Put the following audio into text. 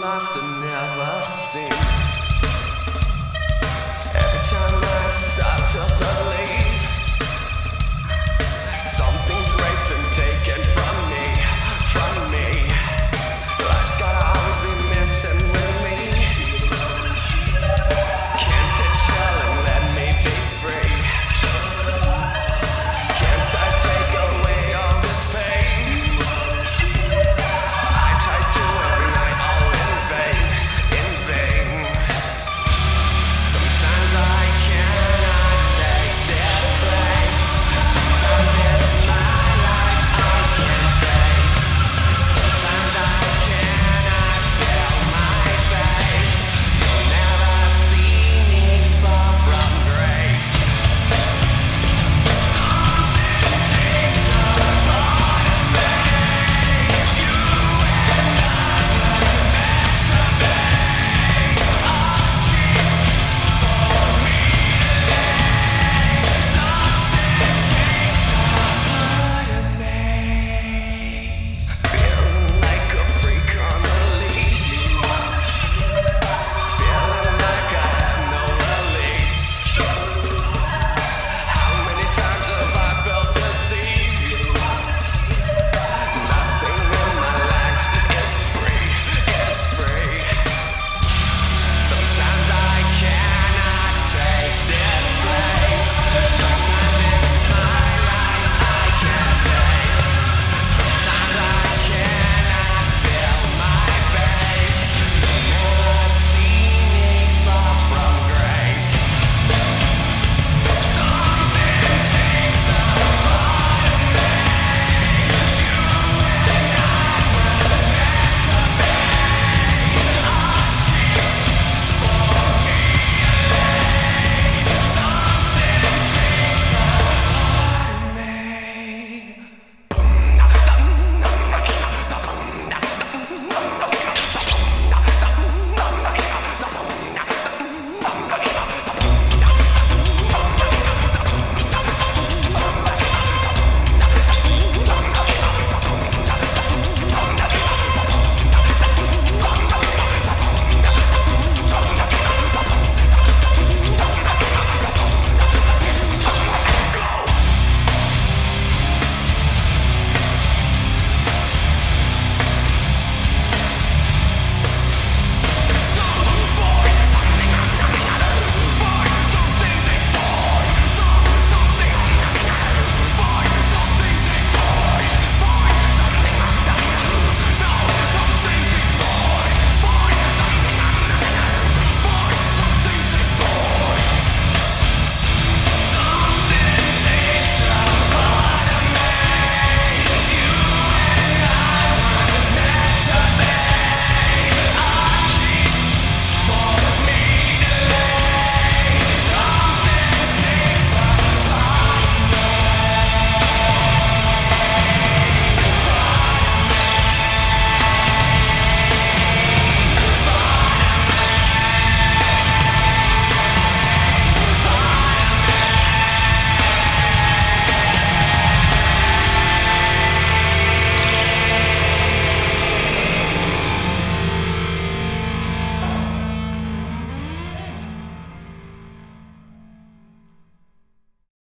lost and never seen. Every time